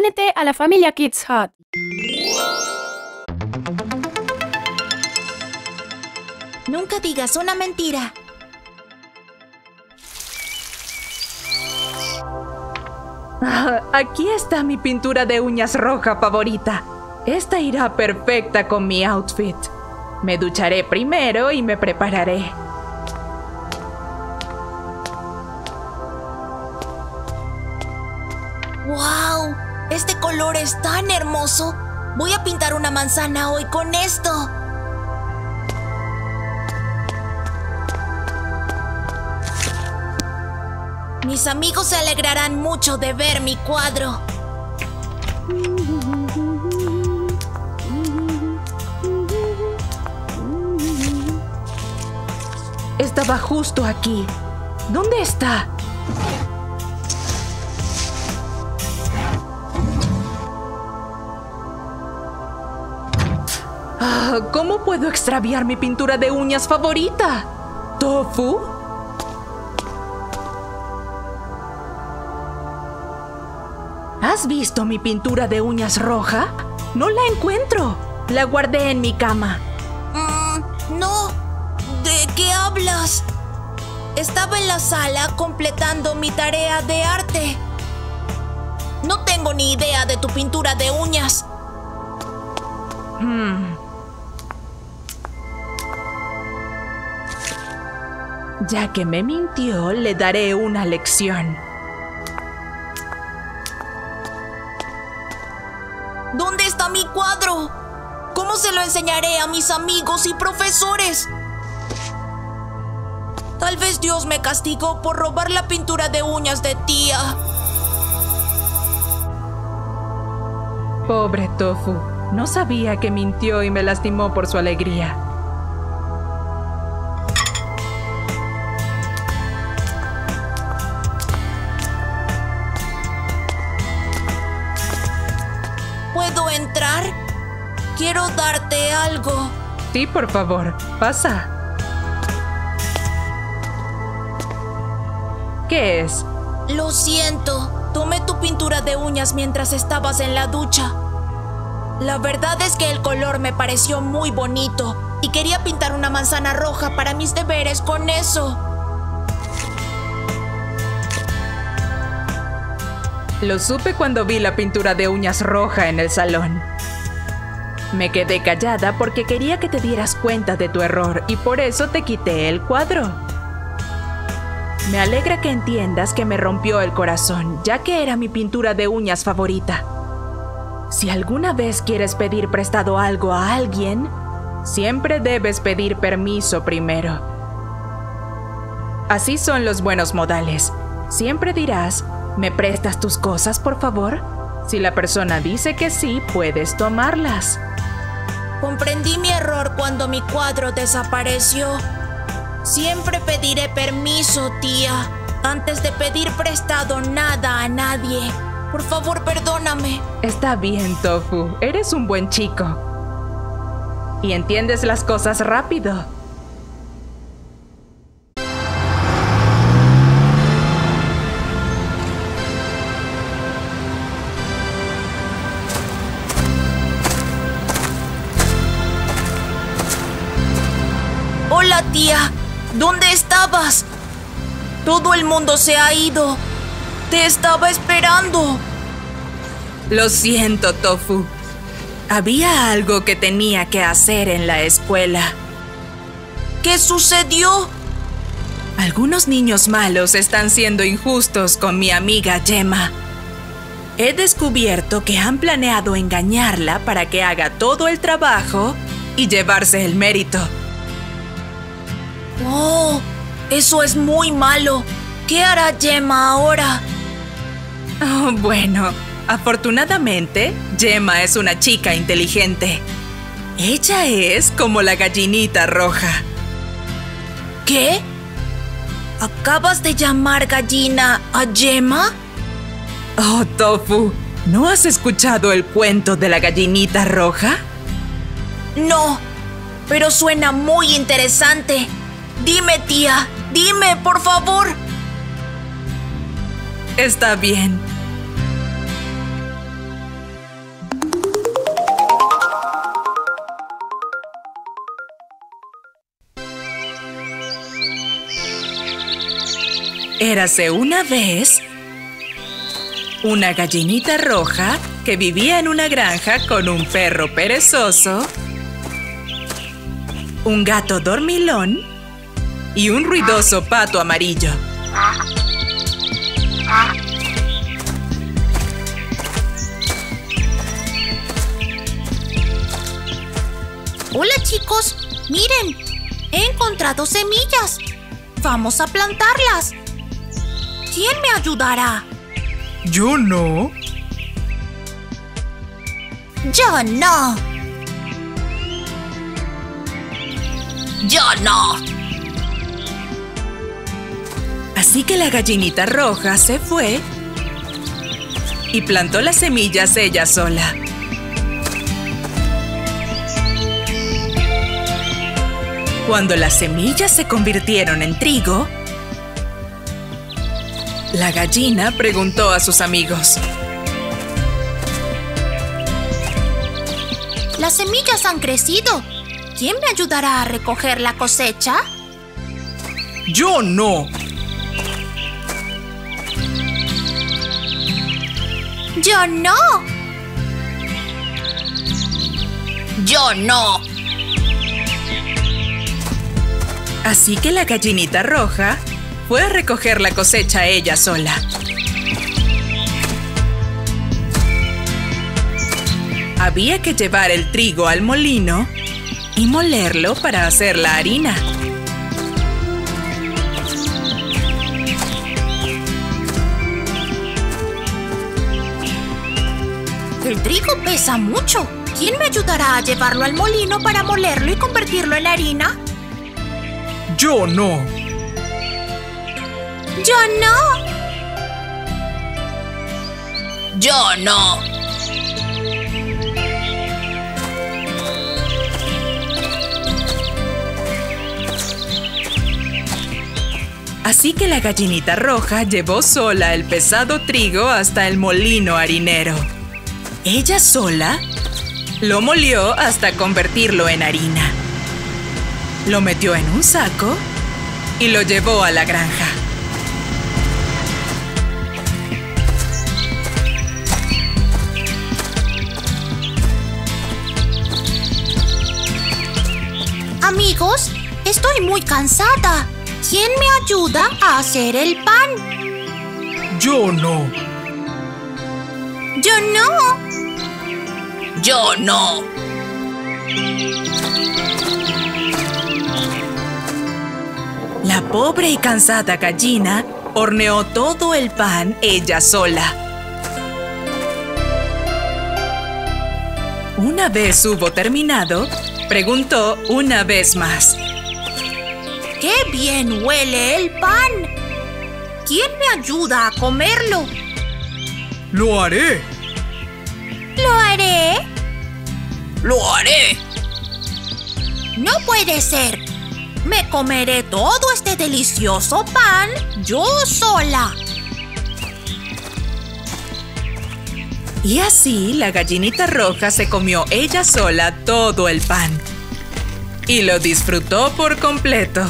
únete a la familia Kids Hut. Nunca digas una mentira. Ah, aquí está mi pintura de uñas roja favorita. Esta irá perfecta con mi outfit. Me ducharé primero y me prepararé. Este color es tan hermoso. Voy a pintar una manzana hoy con esto. Mis amigos se alegrarán mucho de ver mi cuadro. Estaba justo aquí. ¿Dónde está? ¿Cómo puedo extraviar mi pintura de uñas favorita? ¿Tofu? ¿Has visto mi pintura de uñas roja? No la encuentro. La guardé en mi cama. Mm, no. ¿De qué hablas? Estaba en la sala completando mi tarea de arte. No tengo ni idea de tu pintura de uñas. Hmm. Ya que me mintió, le daré una lección. ¿Dónde está mi cuadro? ¿Cómo se lo enseñaré a mis amigos y profesores? Tal vez Dios me castigó por robar la pintura de uñas de tía. Pobre Tofu, no sabía que mintió y me lastimó por su alegría. Quiero darte algo. Sí, por favor, pasa. ¿Qué es? Lo siento, tomé tu pintura de uñas mientras estabas en la ducha. La verdad es que el color me pareció muy bonito y quería pintar una manzana roja para mis deberes con eso. Lo supe cuando vi la pintura de uñas roja en el salón. Me quedé callada porque quería que te dieras cuenta de tu error y por eso te quité el cuadro. Me alegra que entiendas que me rompió el corazón, ya que era mi pintura de uñas favorita. Si alguna vez quieres pedir prestado algo a alguien, siempre debes pedir permiso primero. Así son los buenos modales. Siempre dirás, ¿me prestas tus cosas, por favor? Si la persona dice que sí, puedes tomarlas. Comprendí mi error cuando mi cuadro desapareció. Siempre pediré permiso, tía, antes de pedir prestado nada a nadie. Por favor, perdóname. Está bien, Tofu. Eres un buen chico. Y entiendes las cosas rápido. Todo el mundo se ha ido. Te estaba esperando. Lo siento, Tofu. Había algo que tenía que hacer en la escuela. ¿Qué sucedió? Algunos niños malos están siendo injustos con mi amiga Gemma. He descubierto que han planeado engañarla para que haga todo el trabajo y llevarse el mérito. Oh, eso es muy malo. ¿Qué hará Gemma ahora? Oh, bueno, afortunadamente, Gemma es una chica inteligente. Ella es como la gallinita roja. ¿Qué? ¿Acabas de llamar gallina a Gemma? Oh, Tofu, ¿no has escuchado el cuento de la gallinita roja? No, pero suena muy interesante. Dime, tía, Dime, por favor. Está bien. Érase una vez una gallinita roja que vivía en una granja con un perro perezoso, un gato dormilón y un ruidoso pato amarillo. Hola chicos, miren, he encontrado semillas. Vamos a plantarlas. ¿Quién me ayudará? Yo no. Yo no. Yo no. Así que la gallinita roja se fue y plantó las semillas ella sola. Cuando las semillas se convirtieron en trigo, la gallina preguntó a sus amigos. Las semillas han crecido. ¿Quién me ayudará a recoger la cosecha? Yo no. Yo no. Yo no. Así que la gallinita roja fue a recoger la cosecha ella sola. Había que llevar el trigo al molino y molerlo para hacer la harina. El trigo pesa mucho. ¿Quién me ayudará a llevarlo al molino para molerlo y convertirlo en harina? Yo no. Yo no. Yo no. Así que la gallinita roja llevó sola el pesado trigo hasta el molino harinero. Ella sola lo molió hasta convertirlo en harina. Lo metió en un saco y lo llevó a la granja. Amigos, estoy muy cansada. ¿Quién me ayuda a hacer el pan? Yo no. Yo no. Yo no. La pobre y cansada gallina horneó todo el pan ella sola. Una vez hubo terminado, preguntó una vez más. ¡Qué bien huele el pan! ¿Quién me ayuda a comerlo? Lo haré. ¿Lo haré? ¡Lo haré! No puede ser. Me comeré todo este delicioso pan yo sola. Y así la gallinita roja se comió ella sola todo el pan. Y lo disfrutó por completo.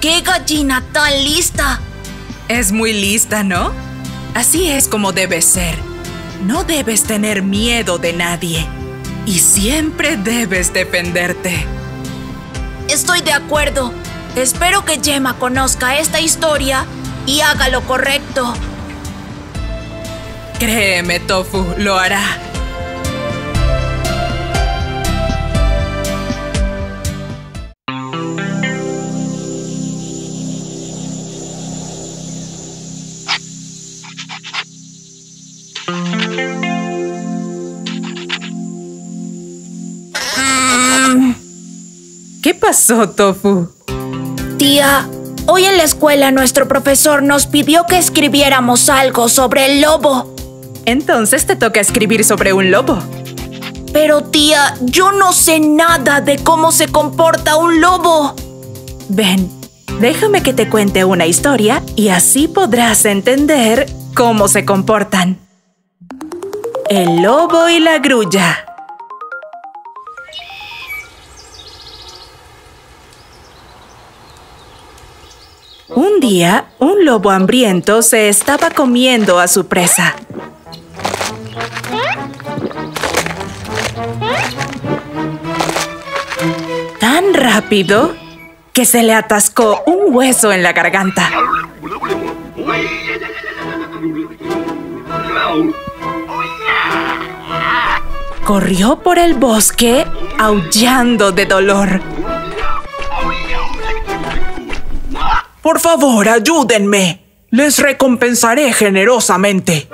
¡Qué gallina tan lista! Es muy lista, ¿no? Así es como debe ser. No debes tener miedo de nadie. Y siempre debes defenderte. Estoy de acuerdo. Espero que Gemma conozca esta historia y haga lo correcto. Créeme, Tofu, lo hará. Pasó, Tofu? Tía, hoy en la escuela nuestro profesor nos pidió que escribiéramos algo sobre el lobo. Entonces te toca escribir sobre un lobo. Pero tía, yo no sé nada de cómo se comporta un lobo. Ven, déjame que te cuente una historia y así podrás entender cómo se comportan. El lobo y la grulla. Día, un lobo hambriento se estaba comiendo a su presa. Tan rápido que se le atascó un hueso en la garganta. Corrió por el bosque aullando de dolor. Por favor, ayúdenme. Les recompensaré generosamente.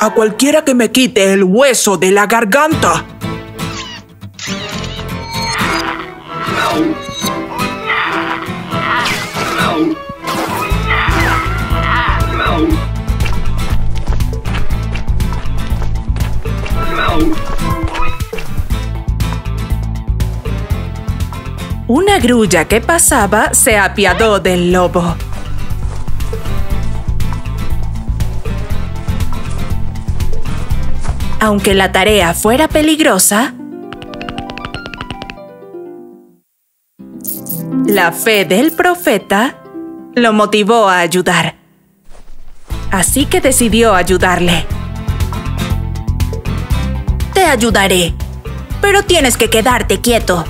A cualquiera que me quite el hueso de la garganta. Grulla que pasaba se apiadó del lobo. Aunque la tarea fuera peligrosa, la fe del profeta lo motivó a ayudar. Así que decidió ayudarle. Te ayudaré, pero tienes que quedarte quieto.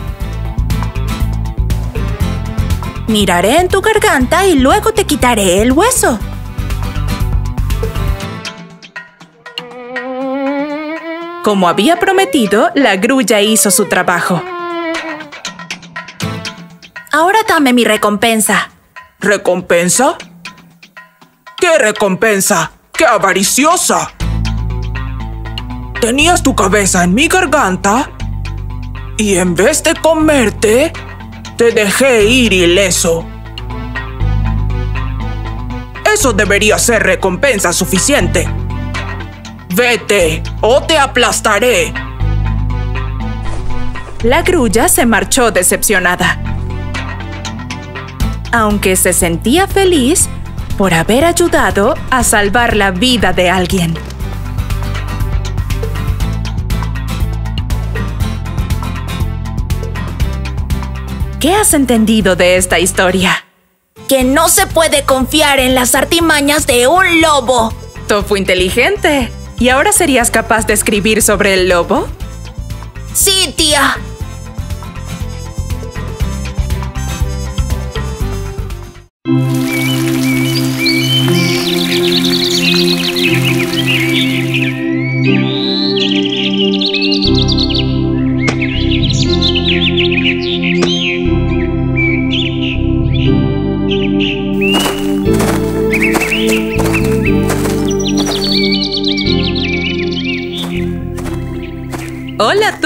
Miraré en tu garganta y luego te quitaré el hueso. Como había prometido, la grulla hizo su trabajo. Ahora dame mi recompensa. ¿Recompensa? ¿Qué recompensa? ¡Qué avariciosa! Tenías tu cabeza en mi garganta y en vez de comerte, te dejé ir ileso. Eso debería ser recompensa suficiente. Vete o te aplastaré. La grulla se marchó decepcionada. Aunque se sentía feliz por haber ayudado a salvar la vida de alguien. ¿Qué has entendido de esta historia? Que no se puede confiar en las artimañas de un lobo. Tofu inteligente. ¿Y ahora serías capaz de escribir sobre el lobo? Sí, tía.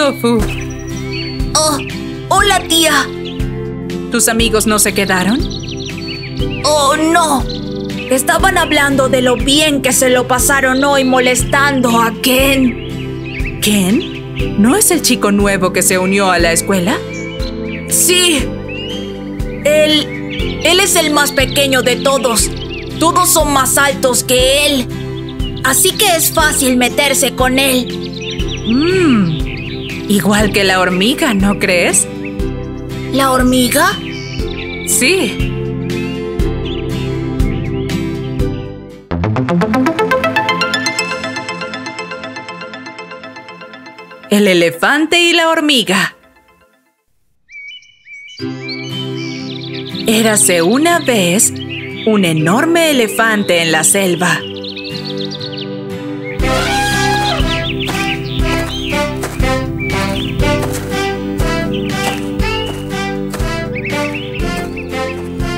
Tofu. Oh, hola, tía. ¿Tus amigos no se quedaron? Oh, no. Estaban hablando de lo bien que se lo pasaron hoy molestando a Ken. ¿Ken? ¿No es el chico nuevo que se unió a la escuela? Sí. Él... Él es el más pequeño de todos. Todos son más altos que él. Así que es fácil meterse con él. Mmm. Igual que la hormiga, ¿no crees? ¿La hormiga? Sí. El elefante y la hormiga. Érase una vez un enorme elefante en la selva.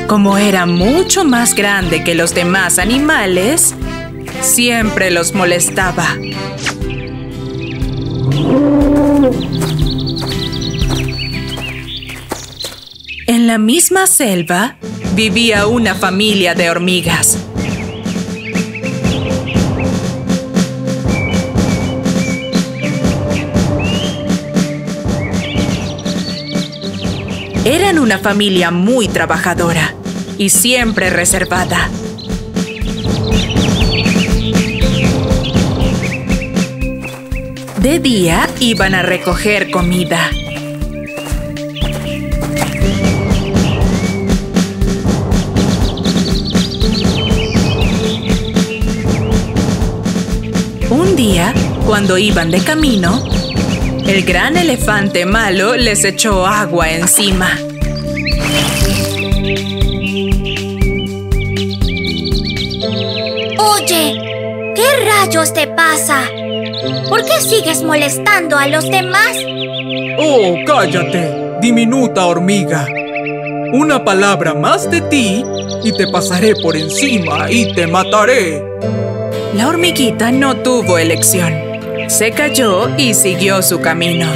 Como era mucho más grande que los demás animales, siempre los molestaba. En la misma selva vivía una familia de hormigas. Eran una familia muy trabajadora y siempre reservada. De día iban a recoger comida. Un día, cuando iban de camino, el gran elefante malo les echó agua encima. Rayos te pasa? ¿Por qué sigues molestando a los demás? Oh, cállate, diminuta hormiga. Una palabra más de ti y te pasaré por encima y te mataré. La hormiguita no tuvo elección. Se cayó y siguió su camino.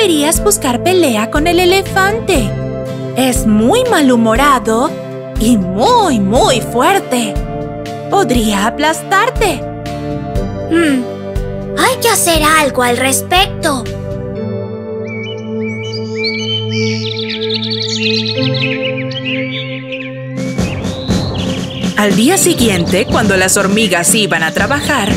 Deberías buscar pelea con el elefante. Es muy malhumorado y muy, muy fuerte. Podría aplastarte. Hmm, hay que hacer algo al respecto. Al día siguiente, cuando las hormigas iban a trabajar,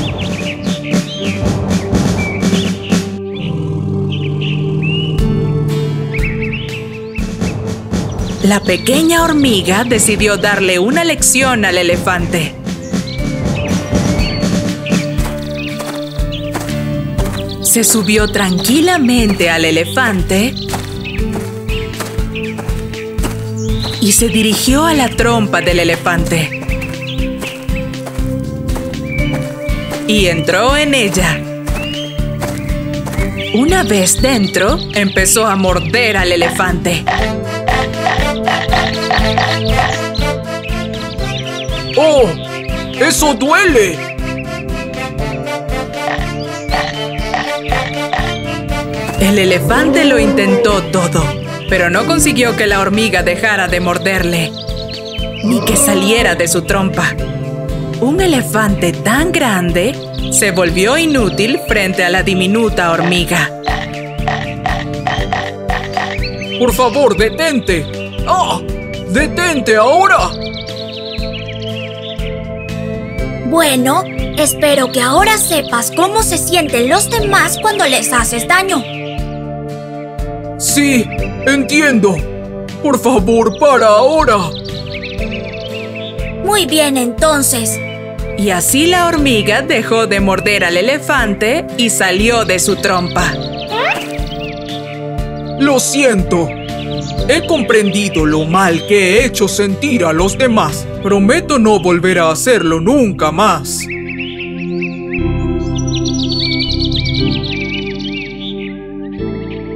la pequeña hormiga decidió darle una lección al elefante. Se subió tranquilamente al elefante y se dirigió a la trompa del elefante. Y entró en ella. Una vez dentro, empezó a morder al elefante. ¡Oh! ¡Eso duele! El elefante lo intentó todo, pero no consiguió que la hormiga dejara de morderle, ni que saliera de su trompa. Un elefante tan grande se volvió inútil frente a la diminuta hormiga. Por favor, detente. ¡Ah! ¡Detente ahora! Bueno, espero que ahora sepas cómo se sienten los demás cuando les haces daño. Sí, entiendo. Por favor, para ahora. Muy bien, entonces. Y así la hormiga dejó de morder al elefante y salió de su trompa. Lo siento. He comprendido lo mal que he hecho sentir a los demás. Prometo no volver a hacerlo nunca más.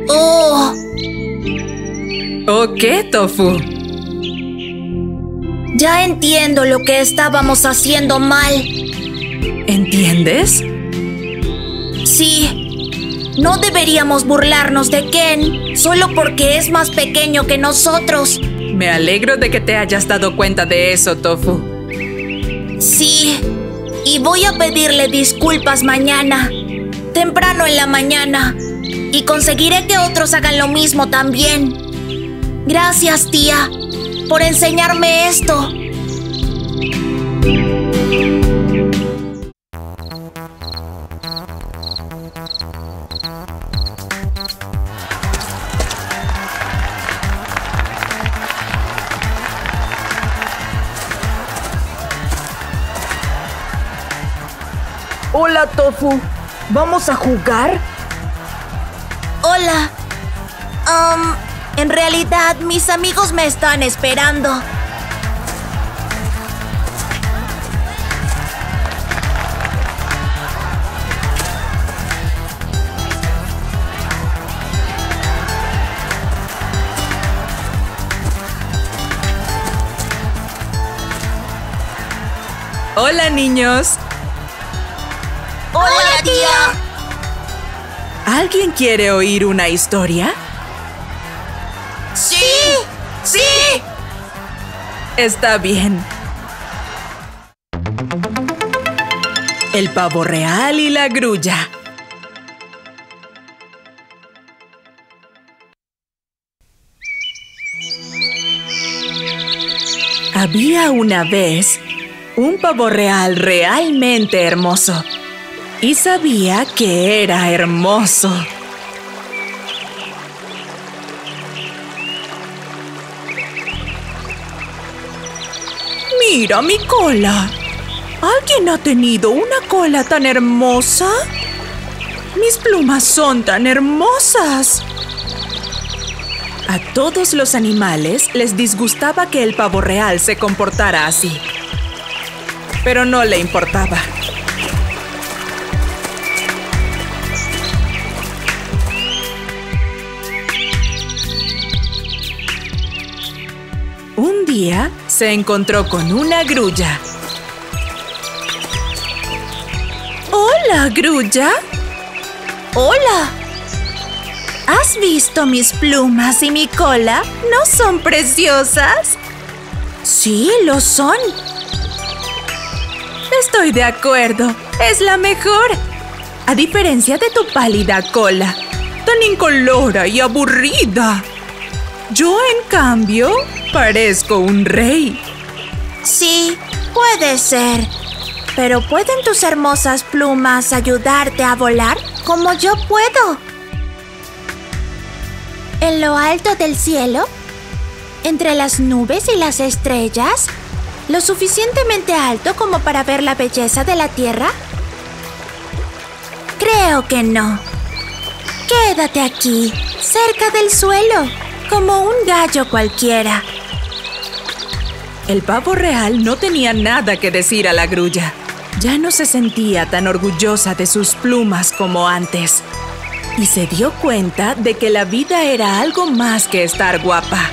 Oh, ¿O qué, Tofu? ya entiendo lo que estábamos haciendo mal. ¿Entiendes? Sí, no deberíamos burlarnos de Ken solo porque es más pequeño que nosotros. Me alegro de que te hayas dado cuenta de eso, Tofu. Sí, y voy a pedirle disculpas mañana, temprano en la mañana, y conseguiré que otros hagan lo mismo también. Gracias, tía, por enseñarme esto. Hola, Tofu. ¿Vamos a jugar? Hola. Um, en realidad, mis amigos me están esperando. Hola, niños. Tía. ¿Alguien quiere oír una historia? Sí, sí. Está bien. El pavo real y la grulla. Había una vez un pavo real realmente hermoso y sabía que era hermoso. Mira mi cola. ¿Alguien ha tenido una cola tan hermosa? Mis plumas son tan hermosas. A todos los animales les disgustaba que el pavo real se comportara así. Pero no le importaba. Se encontró con una grulla. Hola, grulla. Hola. ¿Has visto mis plumas y mi cola? ¿No son preciosas? Sí, lo son. Estoy de acuerdo. Es la mejor. A diferencia de tu pálida cola, tan incolora y aburrida. Yo, en cambio, parezco un rey. Sí, puede ser. Pero ¿pueden tus hermosas plumas ayudarte a volar como yo puedo? En lo alto del cielo, entre las nubes y las estrellas, lo suficientemente alto como para ver la belleza de la Tierra? Creo que no. Quédate aquí, cerca del suelo, como un gallo cualquiera. El pavo real no tenía nada que decir a la grulla. Ya no se sentía tan orgullosa de sus plumas como antes. Y se dio cuenta de que la vida era algo más que estar guapa.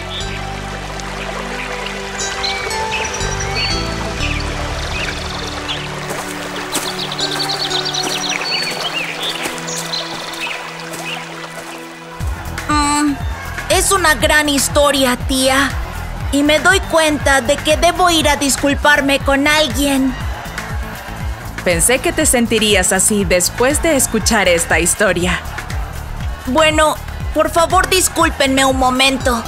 Es una gran historia, tía. Y me doy cuenta de que debo ir a disculparme con alguien. Pensé que te sentirías así después de escuchar esta historia. Bueno, por favor discúlpenme un momento.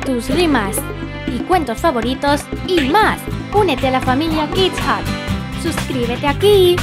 Tus rimas y cuentos favoritos y más, únete a la familia Kids Hut. Suscríbete aquí.